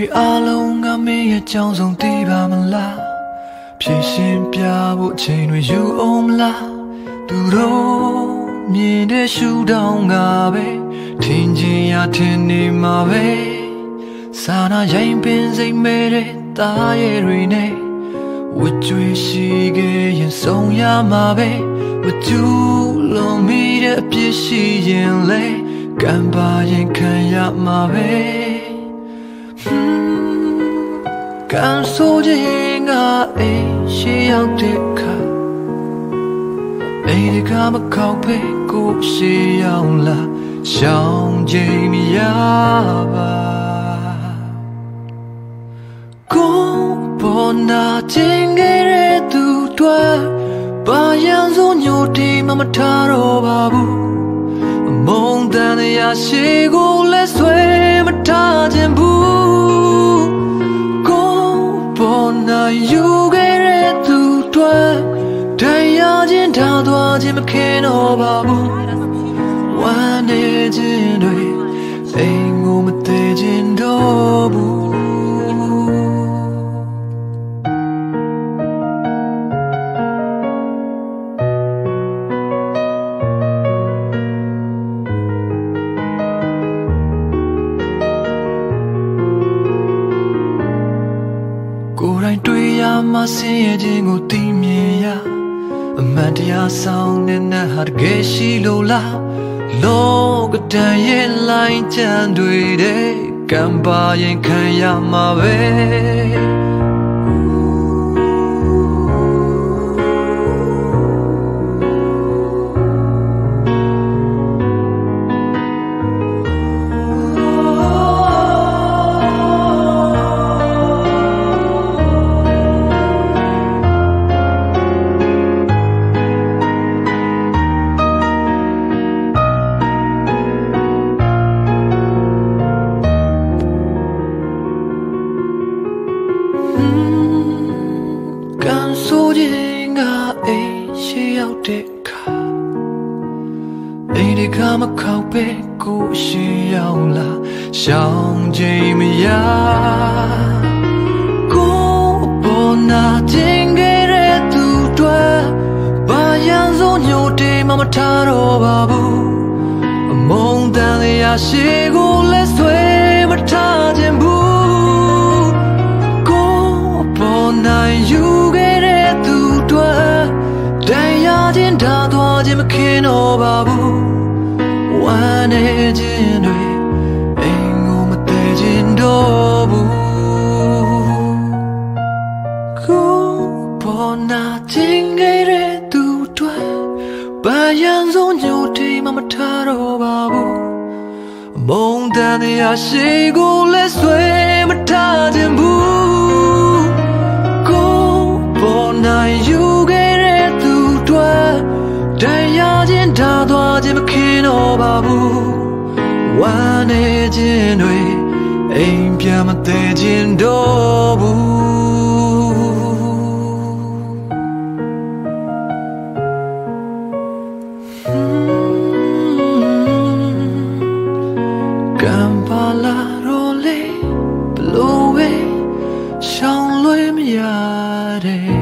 လူတွေအားလုံးကမင်းရဲ့ကြောင်းဆုံးသိပါမလားဖြည့်ရှင်ပြဖို့ချိန်တွေယူအောင်မလားသူတို့မြင်တဲ့ရှူတောင်းကပဲထင်ချင်းရထင်နေမှာပဲစာနာရင်ပင်စိတ်မဲ့တဲ့တာရဲ့တွေနဲ့ဝကြွေရှိခဲ့ရင်ဆုံးရမှာပဲမတူလုံးမိတဲ့အပြစ်ရှိရင်လေကံပါရင်ခံရမှာပဲ ကံဆိုခြင်းကအိရှိရောက်တဲ့ခါအိဒီကမခောက်ပဲကိုရှိရောက်လာရှောင်းခြင်းမရပါကိုပေါ်နာခြင်းခဲ့တဲ့သူတွေဘာရန်စိုးညိုတီမမထားတော့ပါဘူးအမုန်းတန်ရရှိကိုလက်ဆွဲမထားခြင်းဘူး ယူခဲ့တဲ့သူတွေတရားချင်းထားသွားခြင်းမခင်တော့ပါဘူးဝမ်းနေခြင်းတွေ မှဆင်းရဲခြင်းကိုသိမြင်ရအမှန်တရားဆောင်တဲ့နတ်ဟာတကယ်ရှိလို့လားလောကတန်ရဲ့လိုင်းချမ်းတွေတဲ့ကံပါရင်ခံရမှာပဲ ဆိုခြင်းကအိမ်ရှိရောက်တဲ့ခါအိမ်ဒီကမခောက်ပဲကိုရှိရောက်လာရှောင်းခြင်းမရကိုပေါ်နာခြင်းခဲ့တဲ့သူတွေဘာရန်စိုးညိုတေးမမထားတော့ပါဘူးအမုန်းတန်ရရှိ တရားချင်းဓာသွားခြင်းမခင်တော့ပါဘူးဝမ်းနေခြင်းတွေအိမ်ကိုမသေးခြင်းတော့ဘူးကိုပေါ်နာခြင်းခဲ့တဲ့သူတွေဘာရန်ဆုံးညိုတေးမမထားတော့ပါဘူးအမုန်းတန်ရရှိကိုလက်ဆွဲမထားခြင်းဘူး င်းမခင်တော့ပါဘူးဝမ်းနေခြင်းတွေအိမ်ပြန်မသေးခြင်းတော့ဘူးကံပါလာတော့လေဘလို့ပဲရှောင်းလွှဲမရတဲ့